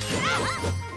きた!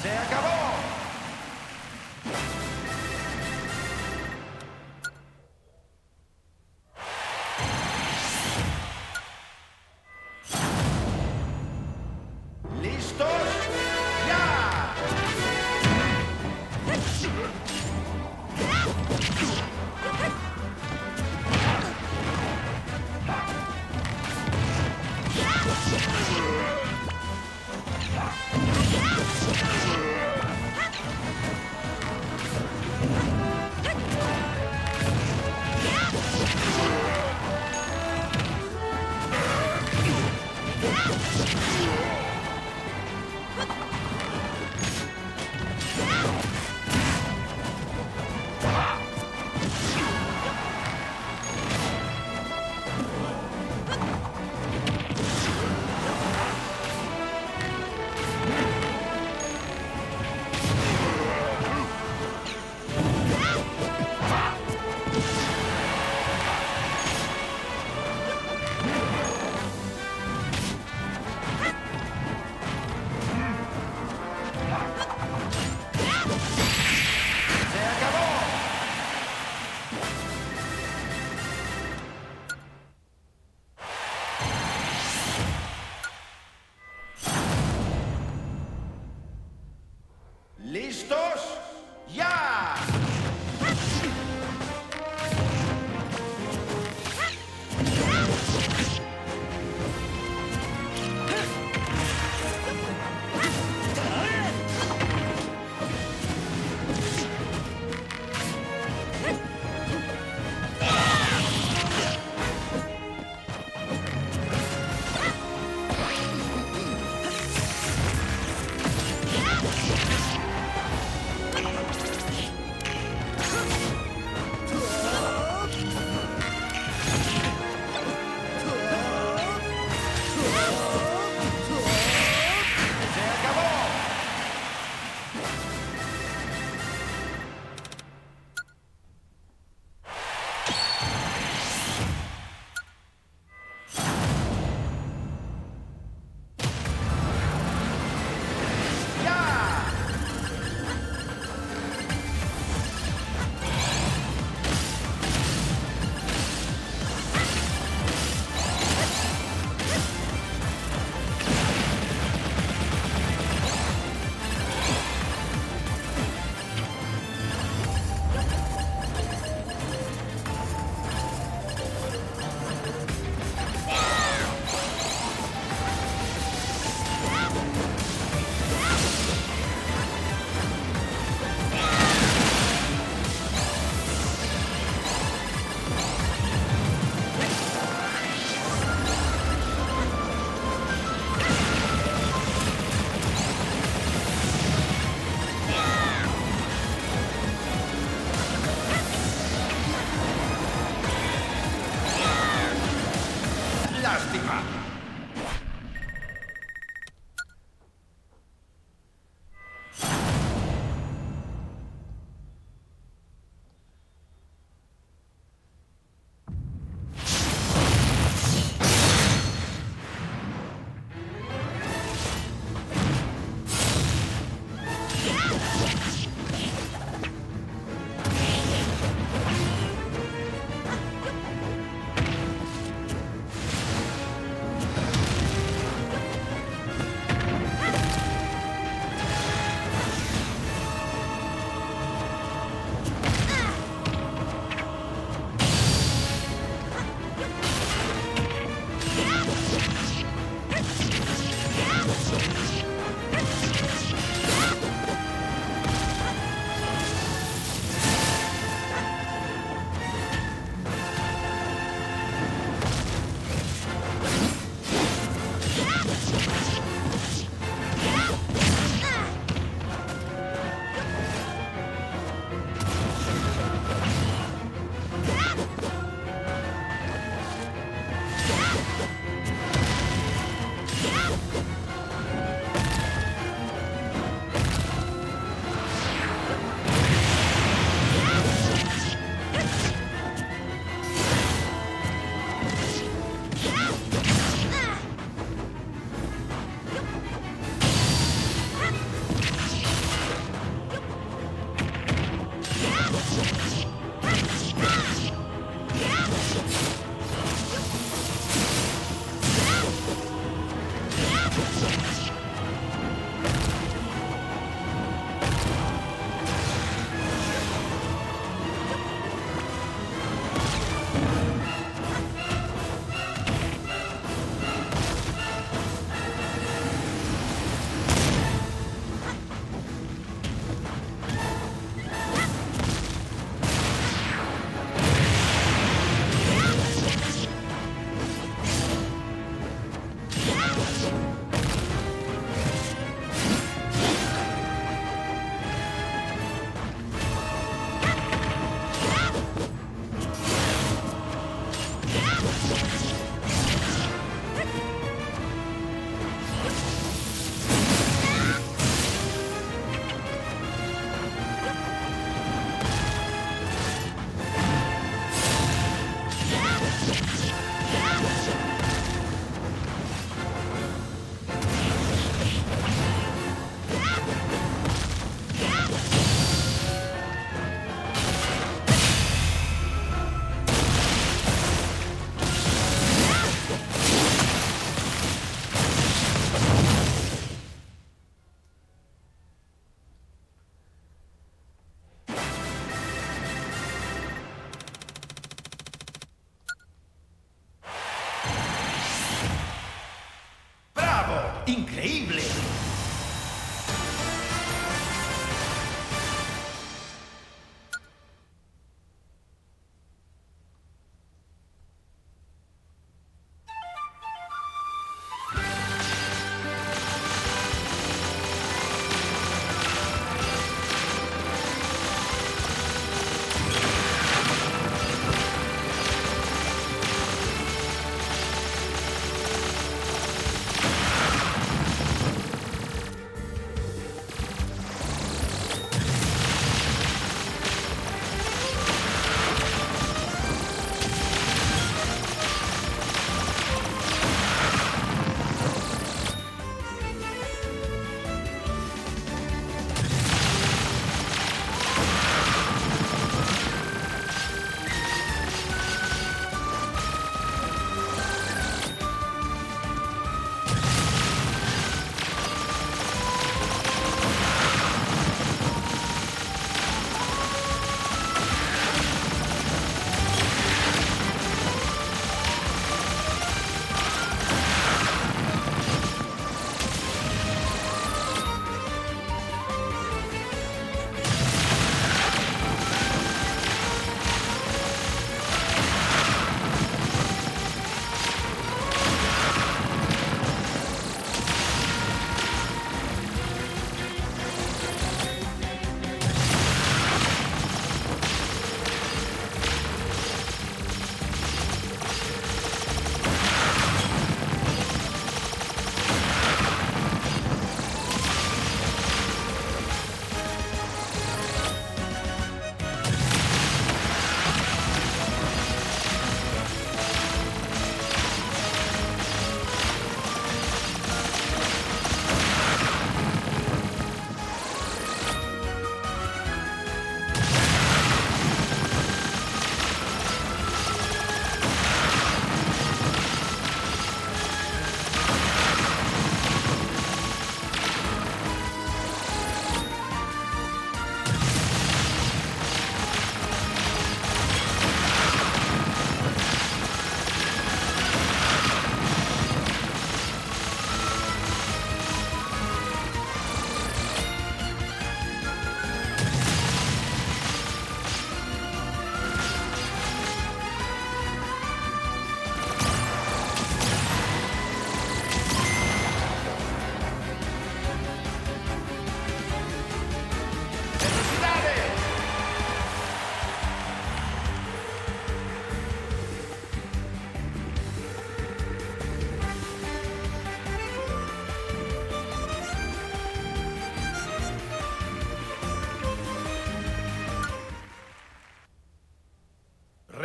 resenha acabou!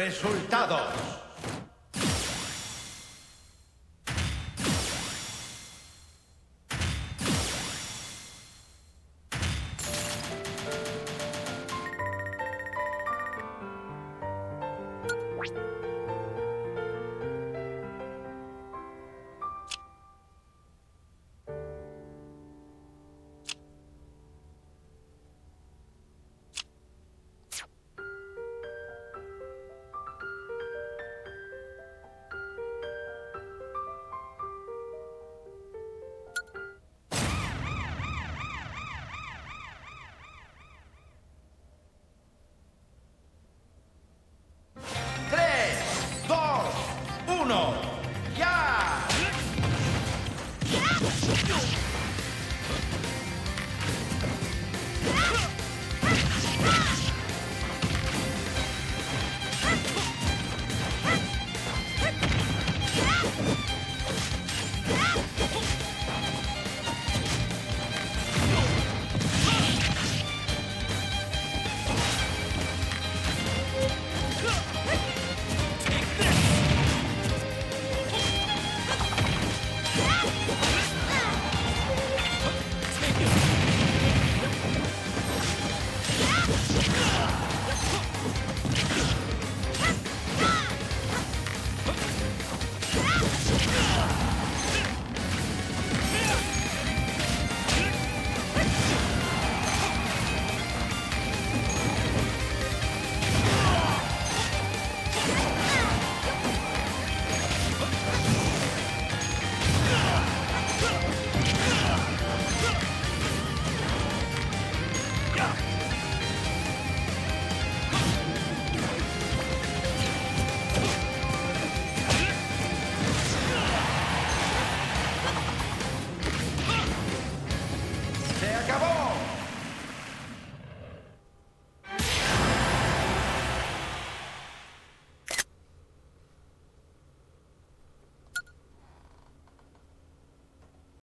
Resultados. uno. Ya.